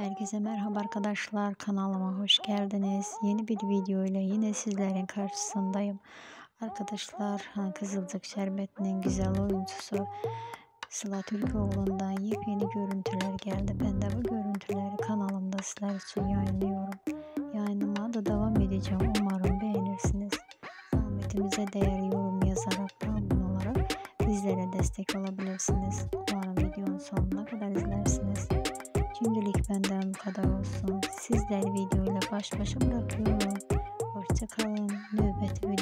Herkese merhaba arkadaşlar kanalıma hoş geldiniz. Yeni bir video ile yine sizlerin karşısındayım. Arkadaşlar Kızılcık Şerbeti'nin güzel oyuncusu Sıla Türkoğlu'ndan yepyeni görüntüler geldi. Ben de bu görüntüleri kanalımda sizler için yayınlıyorum. Yayınıma da devam edeceğim. Umarım beğenirsiniz. Zahmetimize değer yorum yazarak abone olarak bizlere destek olabilirsiniz. Umarım videonun sonuna kadar izlersiniz. Şimdilik benden bu kadar olsun. Sizleri videoyla baş başa bırakıyorum. Hoşçakalın. Nöbet videoda